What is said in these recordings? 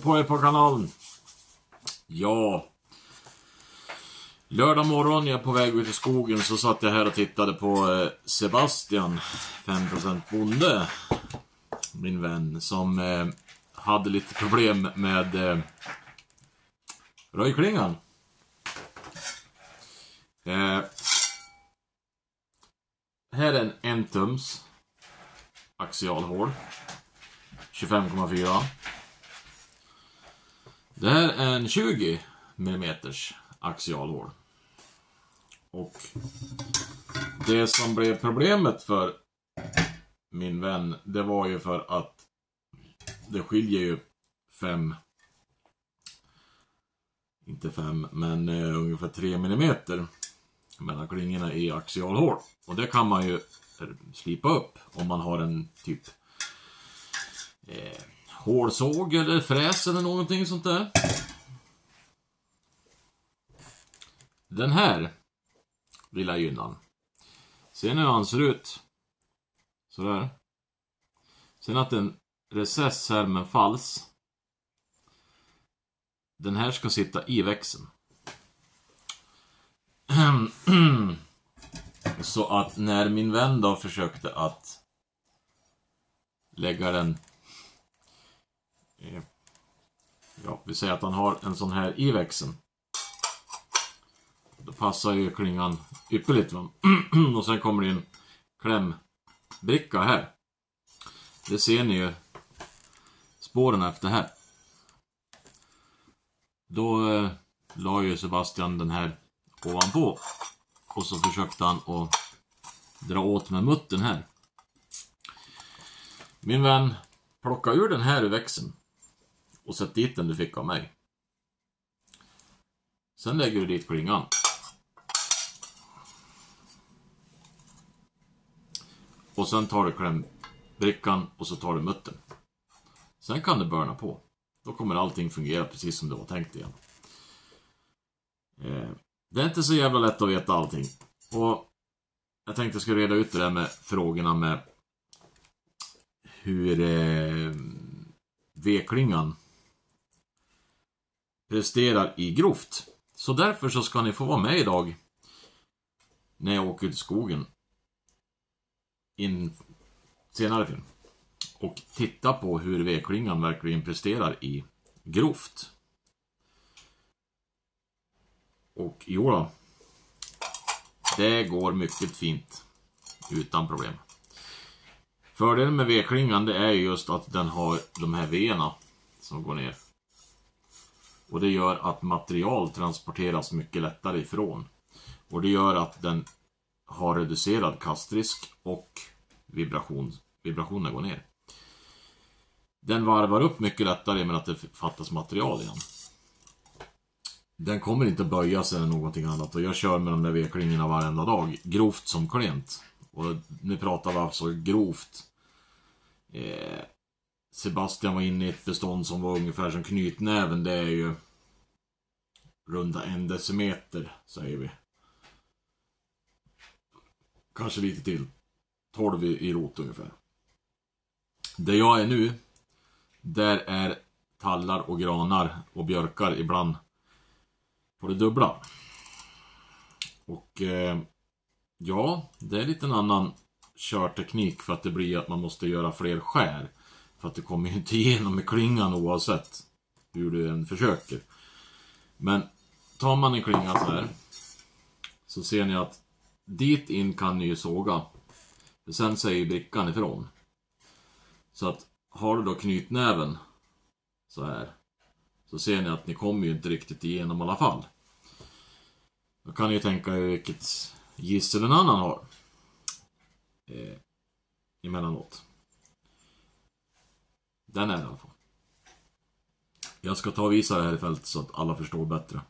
på er på kanalen. Ja. Lördag morgon, jag är på väg ut i skogen, så satt jag här och tittade på eh, Sebastian, 5% bonde. Min vän, som eh, hade lite problem med eh, röjklingan. Eh, här är en entums axialhål. 25,4. Det här är en 20 mm axialhål. Och det som blev problemet för min vän, det var ju för att det skiljer ju fem inte fem, men eh, ungefär 3 mm mellan klingorna i axialhål. Och det kan man ju slipa upp om man har en typ eh, hålsåg eller fräs eller någonting sånt där. Den här lilla gynnan. Ser ni hur han ser ut? Sådär. Sen att en recess här med fals. Den här ska sitta i växeln. Så att när min vän då försökte att lägga den Eh, ja, vi säger att han har en sån här i växeln. Då passar ju klingan ypperligt. Va? Och sen kommer det en klämbricka här. Det ser ni ju spåren efter här. Då eh, la ju Sebastian den här ovanpå. Och så försökte han att dra åt med muttern här. Min vän, plocka ur den här ur växeln. Och sätt dit den du fick av mig. Sen lägger du dit klingan. Och sen tar du klämbrickan och så tar du muttern. Sen kan du börna på. Då kommer allting fungera precis som det var tänkt igen. Eh, det är inte så jävla lätt att veta allting. Och jag tänkte jag ska reda ut det där med frågorna med hur eh, V-klingan presterar i grovt. Så därför så ska ni få vara med idag när jag åker ut i skogen i en senare film. Och titta på hur V-klingan verkligen presterar i grovt. Och jo då, Det går mycket fint. Utan problem. Fördelen med V-klingan det är just att den har de här V-erna som går ner. Och det gör att material transporteras mycket lättare ifrån. Och det gör att den har reducerad kastrisk och vibration, vibrationerna går ner. Den varvar upp mycket lättare med att det fattas material igen. Den kommer inte böja sig eller någonting annat och jag kör med de där V-klingorna varenda dag. Grovt som klent. Och nu pratar vi alltså grovt. Eh, Sebastian var inne i ett bestånd som var ungefär som knytnäven. Det är ju runda en decimeter, säger vi. Kanske lite till. 12 i, rot ungefär. Där jag är nu, där är tallar och granar och björkar ibland på det dubbla. Och eh, ja, det är lite en annan körteknik för att det blir att man måste göra fler skär. För att du kommer ju inte igenom med klingan oavsett hur du än försöker. Men tar man en klinga så här så ser ni att dit in kan ni ju såga. För sen säger brickan ifrån. Så att har du då knytnäven så här så ser ni att ni kommer ju inte riktigt igenom i alla fall. Då kan ni ju tänka er vilket gissel en annan har. Eh, emellanåt. Den är det i alla fall. Jag ska ta och visa det här i fält så att alla förstår bättre.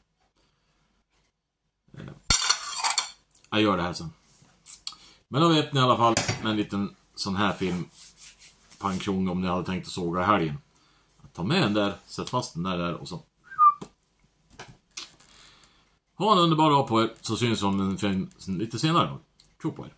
Eh, jag gör det här sen. Men då vet ni i alla fall med en liten sån här film pang om ni hade tänkt att såga i helgen. Ta med den där, sätt fast den där, där och så ha en underbar dag på er, så syns vi om en film lite senare. Tjo på er.